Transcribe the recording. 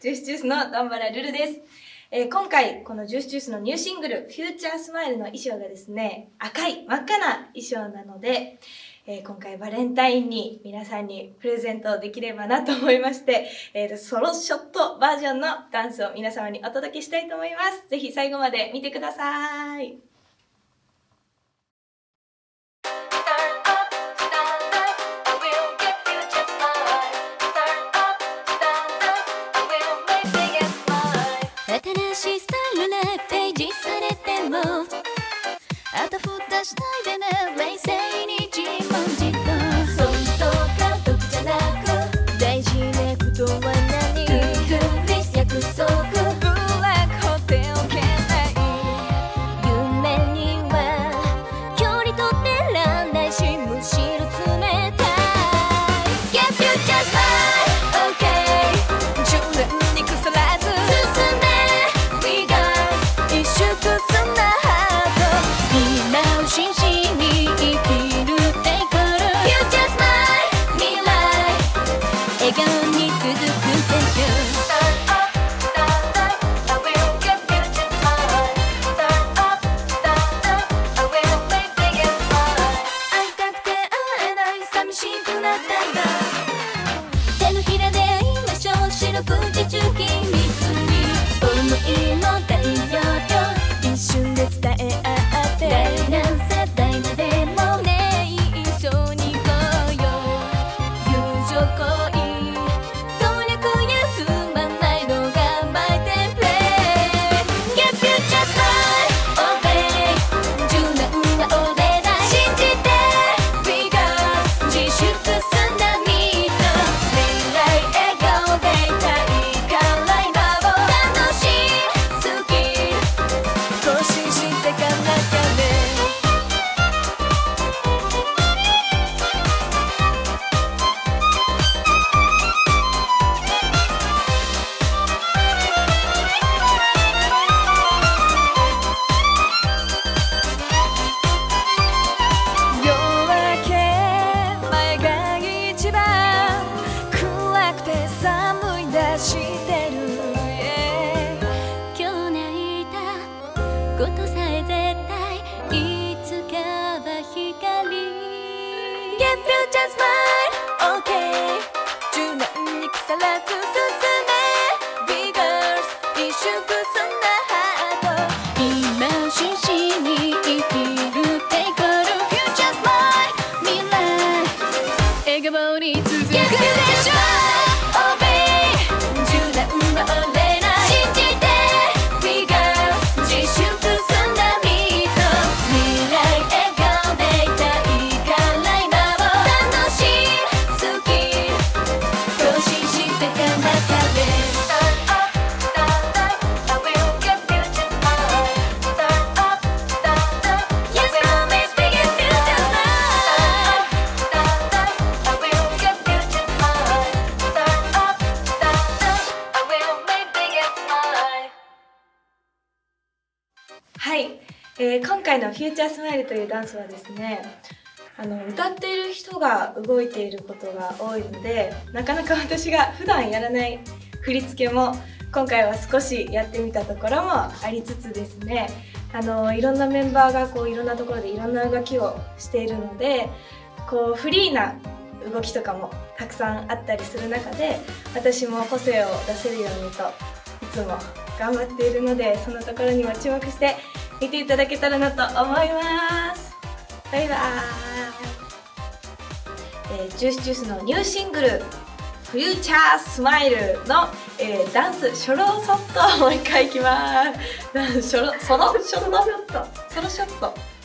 ジュースジュースのドンバラルルです。えー今回、このジュースジュースのニューシングル、フューチャースマイルの衣装がですね、赤い、真っ赤な衣装なので、えー今回バレンタインに皆さんにプレゼントできればなと思いまして、えーソロショットバージョンのダンスを皆様にお届けしたいと思います。ぜひ最後まで見てください。しないでね冷静にしくなったんだ。手のひらで会いましょう白く地中君に思いの太陽と一瞬で伝え合って。第何世代までもね一緒に行こうよ。友情恋ことさはい、えー今回の「フューチャースマイルというダンスはですねあの歌っている人が動いていることが多いのでなかなか私が普段やらない振り付けも今回は少しやってみたところもありつつですねあのいろんなメンバーがこういろんなところでいろんな動きをしているのでこうフリーな動きとかもたくさんあったりする中で私も個性を出せるようにといつも頑張っているのでそのところにも注目して見ていただけたらなと思います。バイバーイ、えージュースジュースのニューシングル「フューチャースマイルの」えーダンスソロショットもう一回いきます。ダンスソロソロショット。ソロショット。